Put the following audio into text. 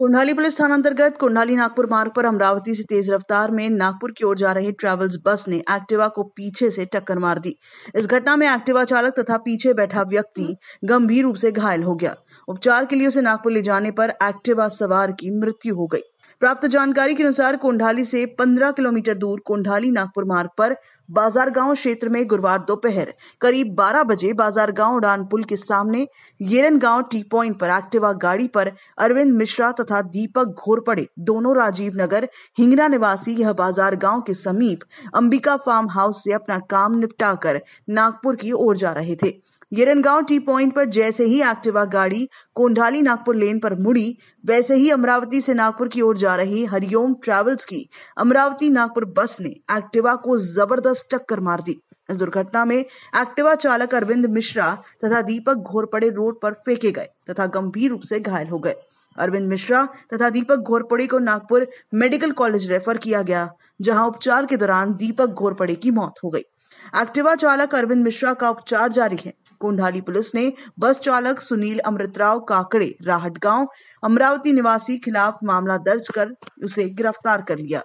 कुंडाली police थाना अंतर्गत कुंडाली नागपुर मार्ग पर अमरावती से तेज रफ्तार में नागपुर की ओर जा रही ट्रेवल्स बस ने एक्टिवा को पीछे से टक्कर मार दी। इस घटना में एक्टिवा चालक तथा पीछे बैठा व्यक्ति गंभीर रूप से घायल हो गया। उपचार के लिए उसे नागपुर ले जाने पर एक्टिवा सवार की मृत्यु हो गई। प्राप्त जानकारी के अनुसार कोंडाली से 15 किलोमीटर दूर कोंडाली नागपुर मार्ग पर बाज़ार गाँव क्षेत्र में गुरुवार दोपहर करीब 12 बजे बाज़ार गाँव उड़ान पुल के सामने येरन गाँव टी पॉइंट पर एक्टिवा गाड़ी पर अरविंद मिश्रा तथा दीपक घोरपड़े दोनों राजीव नगर, हिंगना निवासी यह बाज़ार गाँव के समीप अंबिका फार्म हाउस से अपना काम निपटाकर नागपुर की ओर जा रहे थे। येरनगांव टी पॉइंट पर जैसे ही एक्टिवा गाड़ी कोंडाली नागपुर लेन पर मुड़ी, वैसे ही अमरावती से नागपुर की ओर जा रही हरिओम ट्रेवल्स की अमरावती नागपुर बस ने एक्टिवा को ज़बरदस्त टक्कर मार दी। इस दुर्घटना में एक्टिवा चालक अरविंद मिश्रा तथा दीपक घोरपड़े रोड पर फेंके गए तथा गंभीर रूप से घायल हो गए। अरविंद मिश्रा तथा दीपक घोरपड़े को नागपुर मेडिकल कॉलेज रेफर किया गया, जहाँ उपचार के दौरान दीपक घोरपड़े की मौत हो गई। एक्टिवा चालक अरविंद मिश्रा का उपचार जारी है। कोंढाली पुलिस ने बस चालक सुनील अमृतराव काकड़े राहट गाँव, अमरावती निवासी खिलाफ मामला दर्ज कर उसे गिरफ़्तार कर लिया।